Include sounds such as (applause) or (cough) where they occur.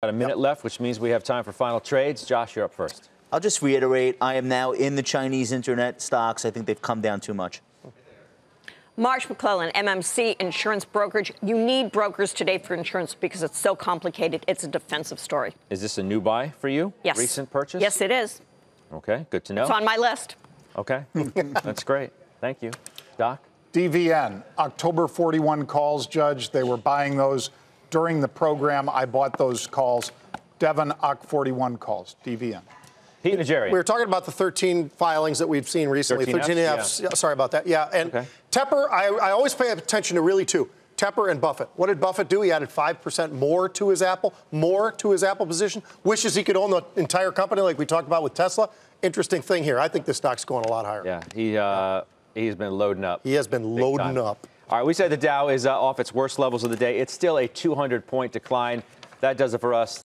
Got a minute left, which means we have time for final trades. Josh, you're up first. I'll just reiterate I am now in the Chinese internet stocks. I think they've come down too much. Marsh McLennan, MMC Insurance Brokerage. You need brokers today for insurance because it's so complicated. It's a defensive story. Is this a new buy for you? Yes. Recent purchase? Yes, it is. Okay, good to know. It's on my list. Okay, (laughs) that's great. Thank you. Doc? DVN, October 41 calls, Judge. They were buying those during the program. I bought those calls. Devon, OC 41 calls, DVN. Pete Najarian. We were talking about the 13 filings that we've seen recently. 13 Fs, Fs, yeah, Sorry about that. Yeah, and Okay. Tepper, I, I always pay attention to really two. Tepper and Buffett. What did Buffett do? He added 5% more to his Apple, more to his Apple position. Wishes he could own the entire company like we talked about with Tesla. Interesting thing here. I think this stock's going a lot higher. Yeah, he uh, he's been loading up. He has been loading time. up. All right, we said the Dow is uh, off its worst levels of the day. It's still a 200 point decline. That does it for us.